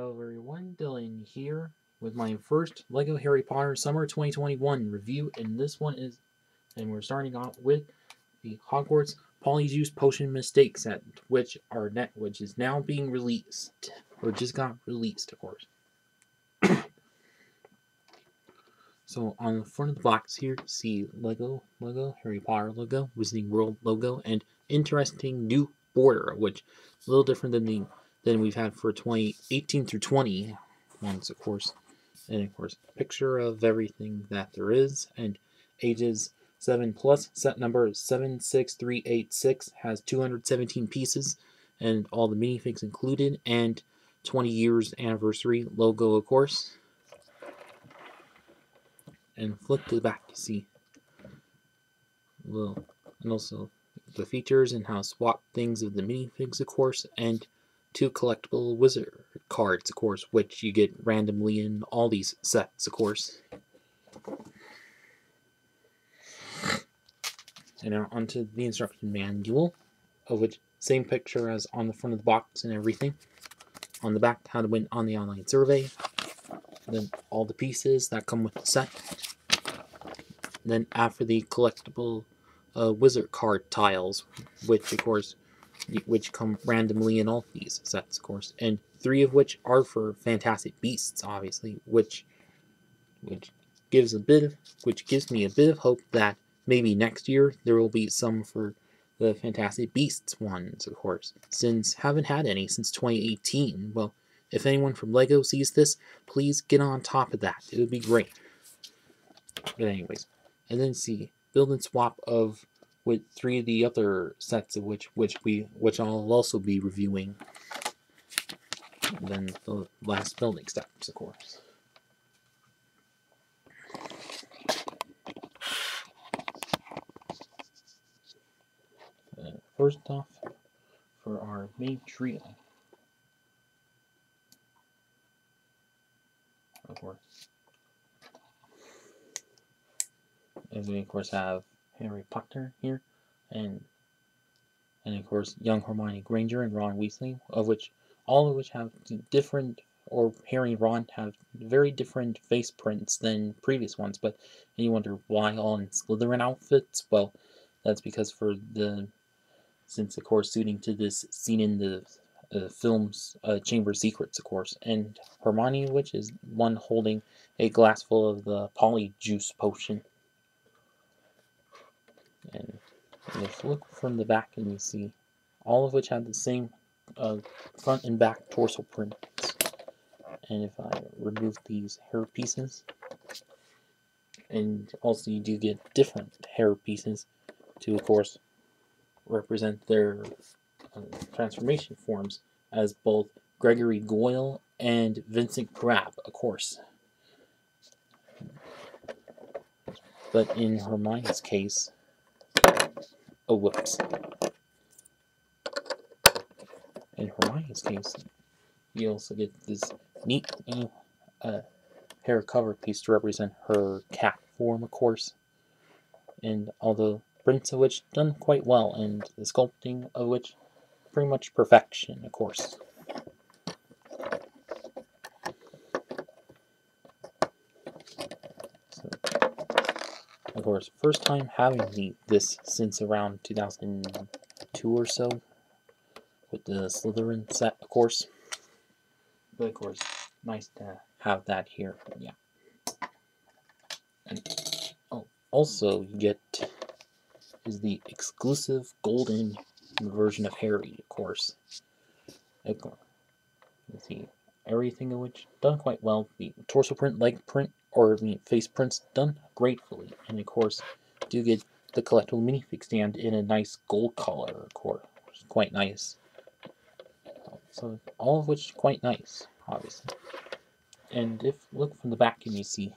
Hello everyone, Dylan here with my first LEGO Harry Potter Summer 2021 review, and this one is, and we're starting off with the Hogwarts Polyjuice Potion Mistake Set, which are net, which is now being released, or just got released, of course. so on the front of the box here, see LEGO, LEGO, Harry Potter logo, Wizarding World logo, and interesting new border, which is a little different than the than we've had for 2018 through 20 ones, of course. And of course, picture of everything that there is, and ages 7 plus. Set number 76386 has 217 pieces, and all the minifigs included, and 20 years anniversary logo, of course. And flip to the back, you see. Well, and also the features and how swap things of the minifigs, of course, and two collectible wizard cards, of course, which you get randomly in all these sets, of course. And now onto the instruction manual, of which same picture as on the front of the box and everything. On the back, how to win on the online survey. Then all the pieces that come with the set. Then after the collectible uh, wizard card tiles, which of course which come randomly in all these sets, of course, and three of which are for Fantastic Beasts, obviously, which which gives a bit of which gives me a bit of hope that maybe next year there will be some for the Fantastic Beasts ones, of course, since haven't had any since 2018. Well, if anyone from LEGO sees this, please get on top of that. It would be great. But anyways, and then see build and swap of with three of the other sets of which which we which I'll also be reviewing. Then the last building steps, of course. Uh, first off, for our main trio, of course, and we of course have Harry Potter here, and and of course young Hermione Granger and Ron Weasley, of which all of which have different, or Harry and Ron have very different face prints than previous ones. But and you wonder why all in Slytherin outfits? Well, that's because for the since of course suiting to this scene in the uh, film's uh, Chamber Secrets, of course, and Hermione, which is one holding a glass full of the Polyjuice potion. And, and if you look from the back and you see all of which have the same uh, front and back torso prints. And if I remove these hair pieces, and also you do get different hair pieces to, of course, represent their uh, transformation forms as both Gregory Goyle and Vincent Crabbe, of course. But in Hermione's case, Oh, whoops. In Hermione's case, you also get this neat uh, hair cover piece to represent her cat form, of course. And although prints of which done quite well, and the sculpting of which pretty much perfection, of course. Course, first time having the, this since around 2002 or so, with the Slytherin set, of course. But of course, nice to have that here, yeah. And oh, also you get is the exclusive golden version of Harry, of course. Let's see, everything of which done quite well. The torso print, leg print, or the face prints done gratefully. And of course, do get the collectible minifig stand in a nice gold color, of course, which is quite nice. So all of which quite nice, obviously. And if look from the back and you see,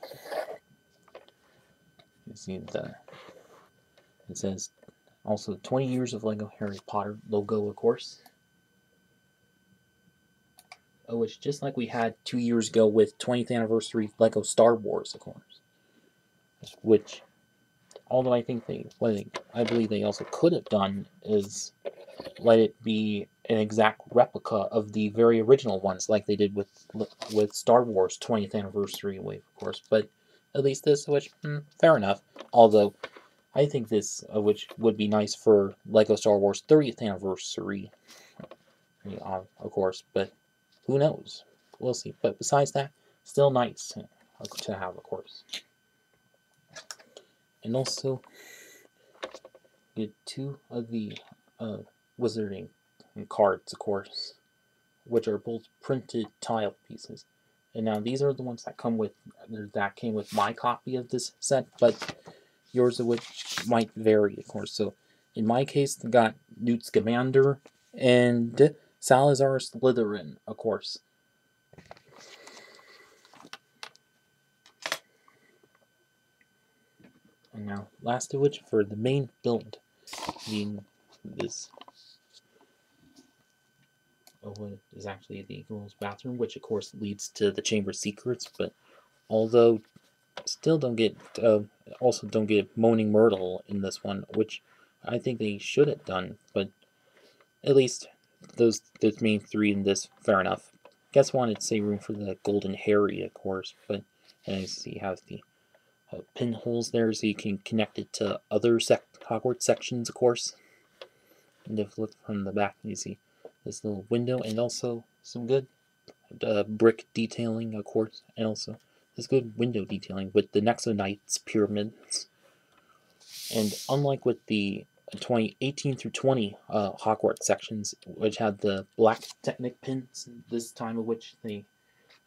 you see the it says also 20 years of Lego Harry Potter logo, of course which just like we had two years ago with 20th anniversary Lego Star Wars, of course. Which, although I think they, what I, believe they also could have done is let it be an exact replica of the very original ones, like they did with with Star Wars 20th anniversary wave, of course. But at least this, which hmm, fair enough. Although I think this, uh, which would be nice for Lego Star Wars 30th anniversary, of course. But who knows? We'll see. But besides that, still nice to have, of course. And also, get two of the uh, wizarding cards, of course, which are both printed tile pieces. And now these are the ones that come with that came with my copy of this set, but yours of which might vary, of course. So in my case, I got Newt Scamander and Salazar Slytherin, of course. And now, last of which, for the main build, being this oh, is actually the girls' bathroom, which of course leads to the chamber secrets. But although still don't get, uh, also don't get moaning Myrtle in this one, which I think they should have done. But at least those those main three in this, fair enough. Guess wanted to say room for the Golden Harry, of course, but and I see has the uh, pinholes there so you can connect it to other sec Hogwarts sections, of course. And if you look from the back, you see this little window and also some good uh, brick detailing, of course, and also this good window detailing with the Nexo Knights pyramids. And unlike with the 2018 through 20 uh, Hogwarts sections, which had the black Technic pins, this time of which they,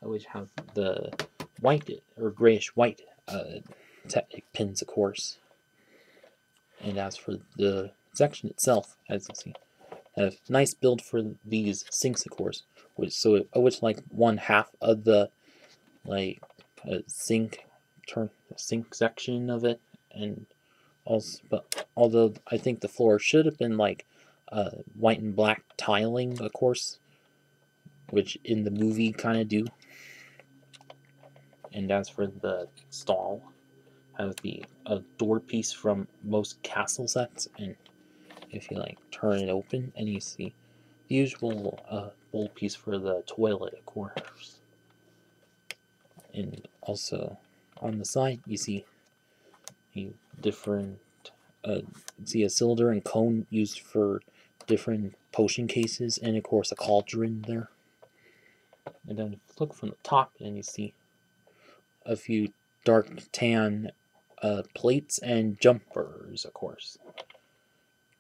which have the white or grayish white uh, Technic pins, of course. And as for the section itself, as you see, a nice build for these sinks, of course. Which so it, which like one half of the like uh, sink turn sink section of it, and also but although I think the floor should have been like uh, white and black tiling, of course, which in the movie kind of do. And as for the stall, have the a door piece from most castle sets, and if you like turn it open, and you see the usual uh, bowl piece for the toilet, of course. And also on the side, you see a different, uh, see a cylinder and cone used for different potion cases, and of course a cauldron there. And then look from the top, and you see a few dark tan uh, plates and jumpers, of course.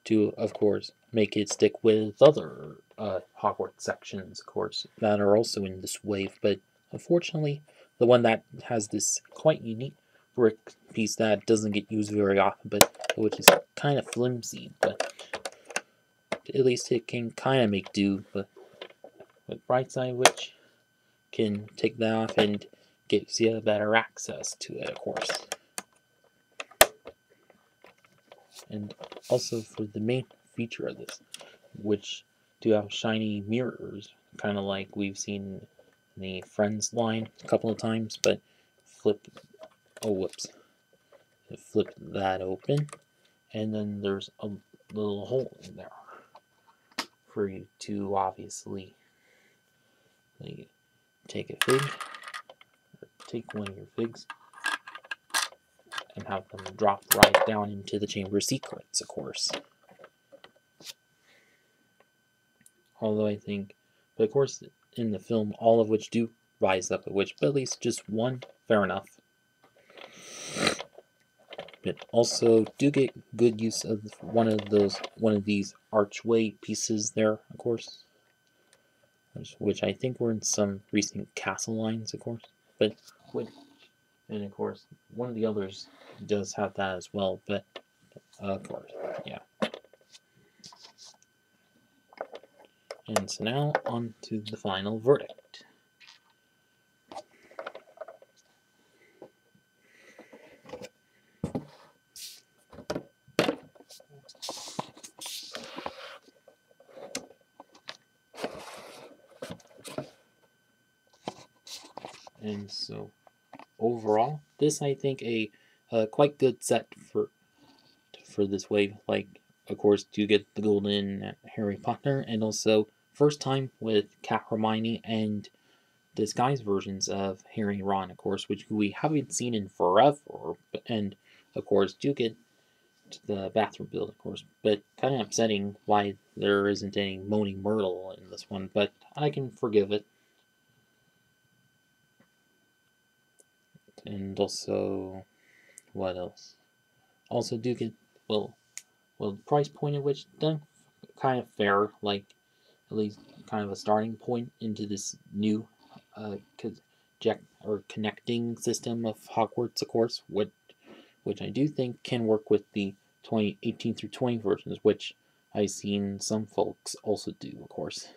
To, of course, make it stick with other uh, Hogwarts sections, of course, that are also in this wave. But unfortunately, the one that has this quite unique brick piece that doesn't get used very often, but which is kind of flimsy, but at least it can kind of make do. But with bright side, which can take that off and gives you better access to it, of course. and also for the main feature of this, which do have shiny mirrors, kind of like we've seen in the Friends line a couple of times, but flip, oh whoops, flip that open, and then there's a little hole in there for you to obviously like, take a fig, take one of your figs, and have them drop right down into the chamber secrets, of course. Although I think, but of course, in the film, all of which do rise up, which, but at least just one, fair enough. But also do get good use of one of those, one of these archway pieces there, of course. Which I think were in some recent castle lines, of course. But would and of course, one of the others does have that as well, but of course, yeah. And so now on to the final verdict. And so overall, this I think a, a quite good set for for this wave. Like of course, do get the golden Harry Potter, and also first time with Cat Hermione and disguised versions of Harry and Ron, of course, which we haven't seen in forever. And of course, do get the bathroom build, of course, but kind of upsetting why there isn't any Moaning Myrtle in this one, but I can forgive it. And also, what else? Also, do get well, well, the price point at which done kind of fair, like at least kind of a starting point into this new uh, jack or connecting system of Hogwarts, of course, which, which I do think can work with the 2018 through 20 versions, which I've seen some folks also do, of course.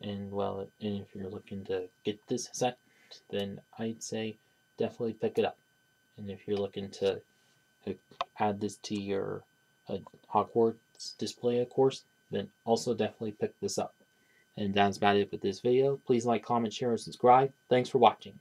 And well, and if you're looking to get this set, then I'd say definitely pick it up. And if you're looking to add this to your uh, Hogwarts display, of course, then also definitely pick this up. And that's about it with this video. Please like, comment, share, and subscribe. Thanks for watching.